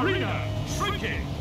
Arena Shrinking.